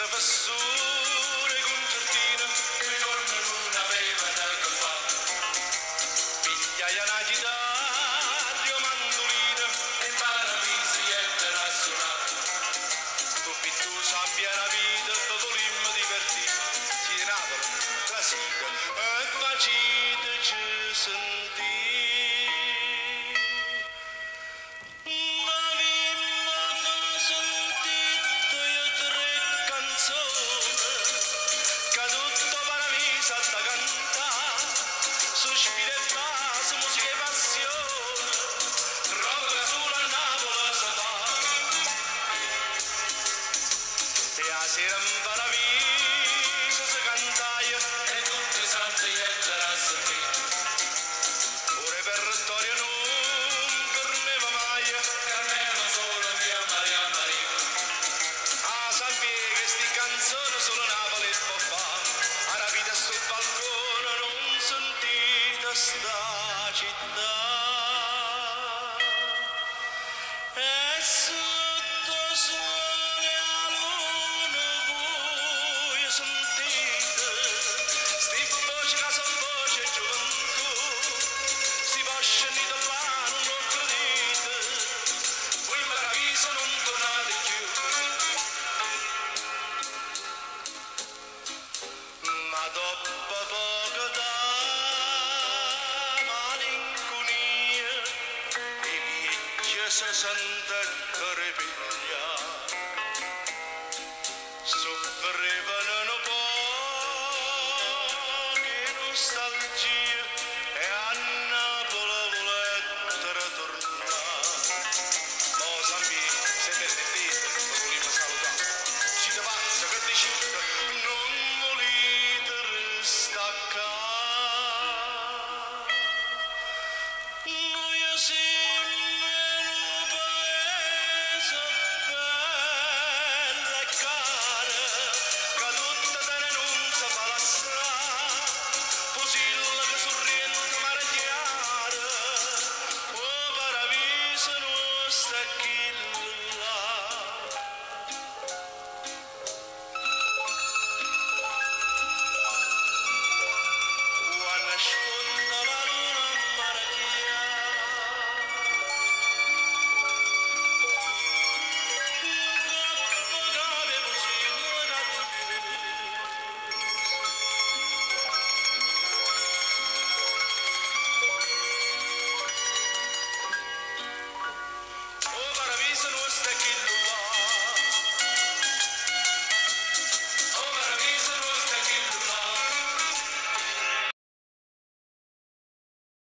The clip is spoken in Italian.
Professore concertino che mi ormai una beva da caffè. Pigliaia una chitarra, mandolina, e paradisi internazionale. Tu pittu sappia la vita, tutto l'im divertì. Eh, si Napoli, Brasile, e facite ci sono. растачить так. sessanta carepiglia soffrevano non poche nostalgie e a Napoli volettero tornare Mosa mia, se perdete, non vogliamo salutare. Ci davanza che decida non